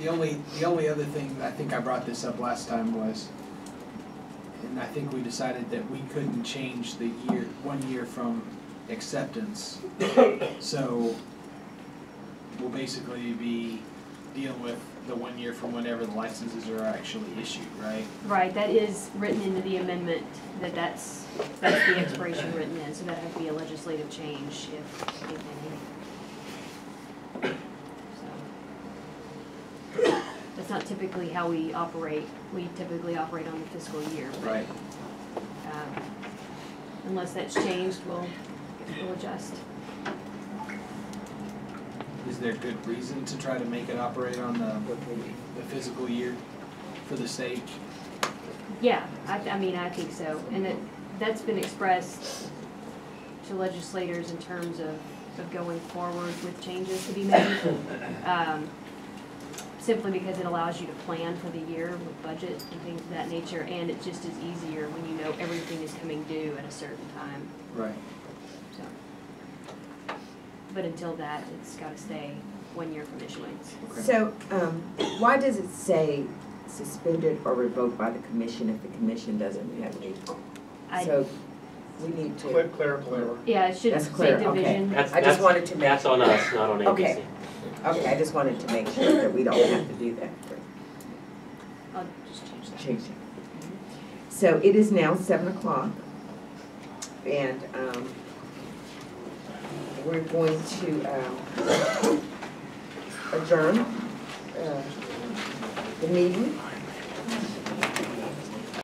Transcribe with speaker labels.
Speaker 1: The only, the only other thing, I think I brought this up last time was, and I think we decided that we couldn't change the year, one year from acceptance. So we'll basically be dealing with the one year from whenever the licenses are actually issued, right?
Speaker 2: Right, that is written into the amendment, that that's, that's the expiration written in, so that would be a legislative change if, if any. So. That's not typically how we operate, we typically operate on the fiscal year, but,
Speaker 1: Right.
Speaker 2: um, unless that's changed, we'll, we'll adjust.
Speaker 1: Is there good reason to try to make it operate on the, the physical year for the state?
Speaker 2: Yeah, I, I mean, I think so, and that, that's been expressed to legislators in terms of, of going forward with changes to be made. Um, Simply because it allows you to plan for the year with budget and things of that nature, and it just is easier when you know everything is coming due at a certain time,
Speaker 1: Right.
Speaker 2: so. But until that, it's gotta stay one year from issuance.
Speaker 1: Okay.
Speaker 3: So, um, why does it say suspended or revoked by the commission if the commission doesn't have any?
Speaker 2: I,
Speaker 3: So, we need
Speaker 4: Cler-
Speaker 3: to,
Speaker 4: Clerical error.
Speaker 2: yeah, it should
Speaker 3: That's
Speaker 2: say
Speaker 3: clear, okay.
Speaker 2: division.
Speaker 5: That's,
Speaker 3: I just
Speaker 5: that's,
Speaker 3: wanted to make,
Speaker 5: that's on us, not on ABC.
Speaker 3: Okay. Okay, I just wanted to make sure that we don't have to do that.
Speaker 2: I'll just change that.
Speaker 3: Change it. So it is now seven o'clock. And, um, we're going to, um, adjourn, uh, the meeting